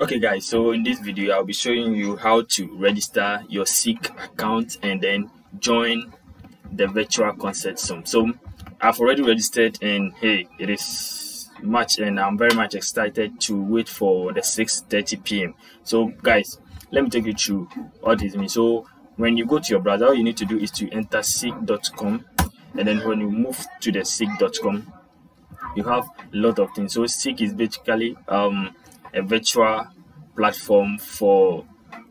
okay guys so in this video i'll be showing you how to register your Ceek account and then join the virtual concert zone so i've already registered and hey it is much and i'm very much excited to wait for the 6:30 p.m so guys let me take you through what this so when you go to your browser all you need to do is to enter ceek.com and then when you move to the ceek.com you have a lot of things so Ceek is basically um a virtual platform for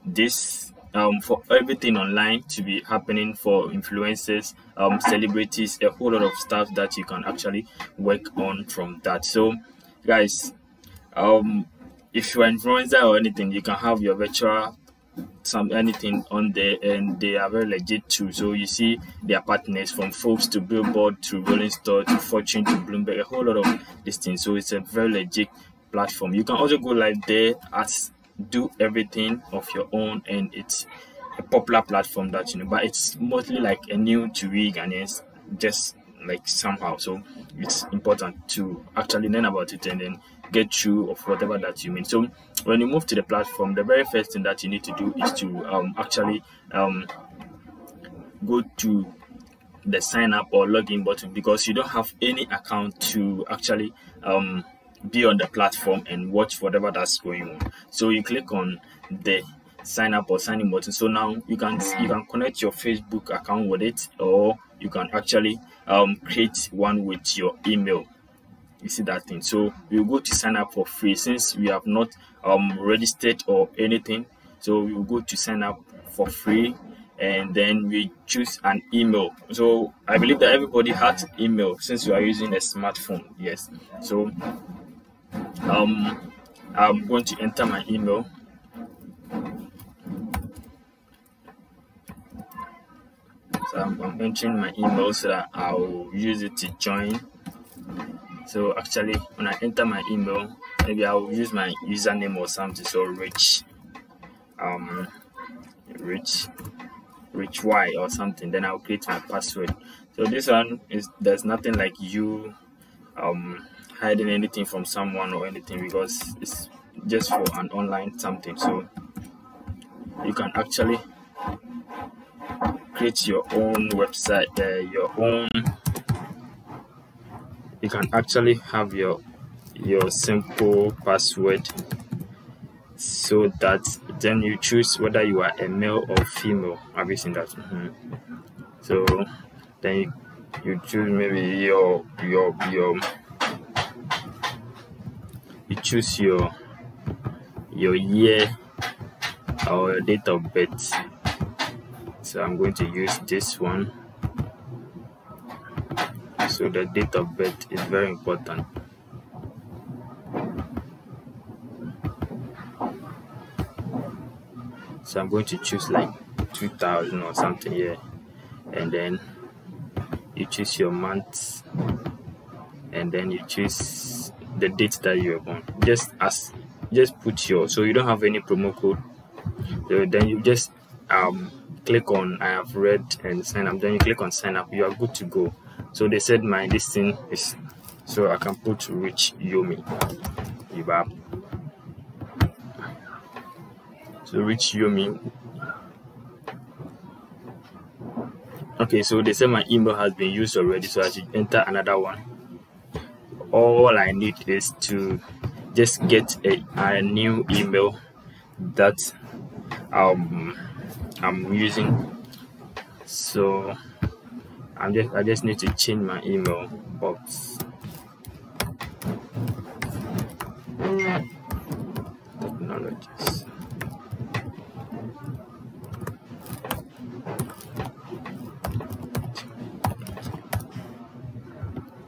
this um, for everything online to be happening for influencers, um, celebrities, a whole lot of stuff that you can actually work on from that. So, guys, um, if you're an influencer or anything, you can have your virtual some anything on there, and they are very legit too. So you see their partners from Forbes to Billboard to Rolling Stone to Fortune to Bloomberg, a whole lot of these things. So it's a very legit platform. You can also go live there as do everything of your own, and it's a popular platform that you know, but it's mostly like a new to we Ghanaians, just like somehow. So it's important to actually learn about it and then get through of whatever that you mean. So when you move to the platform, the very first thing that you need to do is to um, actually um, go to the sign up or login button because you don't have any account to actually um, be on the platform and watch whatever that's going on. So you click on the sign up or sign in button. So now you can you can connect your Facebook account with it, or you can actually um, create one with your email. You see that thing. So we'll go to sign up for free since we have not um, registered or anything. So we'll go to sign up for free and then we choose an email. So I believe that everybody has email since you are using a smartphone. Yes. So um, I'm going to enter my email. So I'm, I'm entering my email so that I'll use it to join. So actually, when I enter my email, maybe I'll use my username or something. So rich, um, rich, rich Y or something. Then I'll create my password. So this one is there's nothing like you, um, hiding anything from someone or anything because it's just for an online something so you can actually create your own website uh, your own you can actually have your your simple password so that then you choose whether you are a male or female. Have that? Mm-hmm. so then you, you choose maybe your your your you choose your your year or your date of birth. So i'm going to use this one so the date of birth is very important. So i'm going to choose like 2000 or something here and then you choose your month and then you choose the date that you were born. Just as just put your so you don't have any promo code. So then you just um click on i have read and sign up. Then you click on sign up you are good to go so they said my this thing is so i can put rich yomi so rich yomi. Okay so they said my email has been used already so i should enter another one. All I need is to just get a, a new email that um, I'm using. So I'm just I just need to change my email box. Technologies.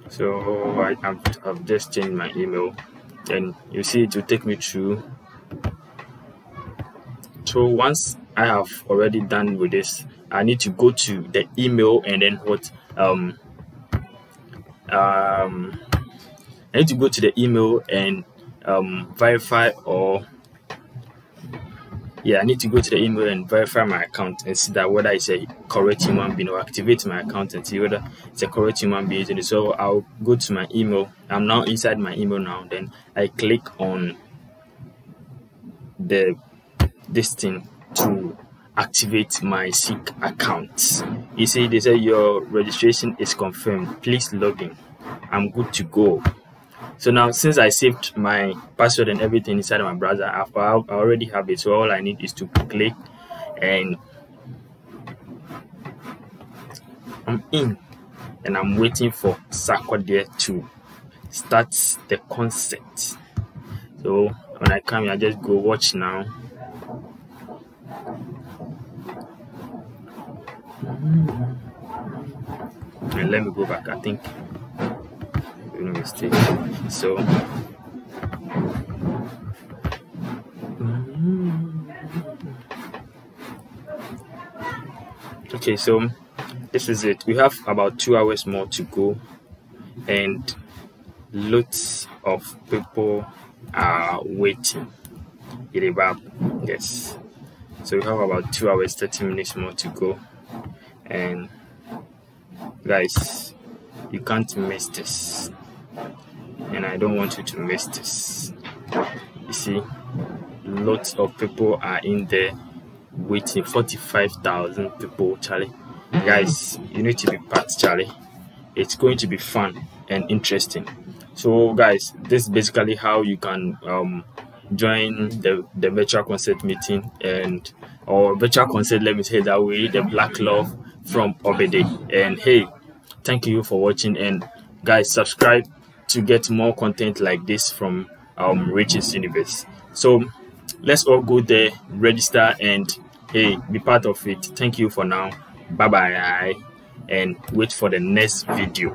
So I, have I've just changed my email. And you see it will take me through. So once I have already done with this I need to go to the email and then what um um I need to go to the email and um verify or yeah, I need to go to the email and verify my account and see that whether it's a correct human being or activate my account and see whether it's a correct human being. So I'll go to my email. I'm now inside my email now. Then I click on the this thing to activate my Ceek account. You see, they say your registration is confirmed. Please log in. I'm good to go. So now, since I saved my password and everything inside my browser, I already have it. So all I need is to click and I'm in and I'm waiting for Sarkodie to start the concept. So when I come I just go watch now. And let me go back. I think no mistake. So okay, so this is it. We have about two hours more to go, and lots of people are waiting. Yes. So we have about two hours, 30 minutes more to go. And guys, you can't miss this. And I don't want you to miss this. You see, lots of people are in there waiting 45,000 people, Charlie. Guys, you need to be part, Charlie. It's going to be fun and interesting. So, guys, this is basically how you can um, join the, the virtual concert meeting and or virtual concert, let me say that way, the Black Love from Obidi. And hey, thank you for watching and guys subscribe to get more content like this from um Riches Universe. So let's all go there, register and hey, be part of it. Thank you for now. Bye bye and wait for the next video.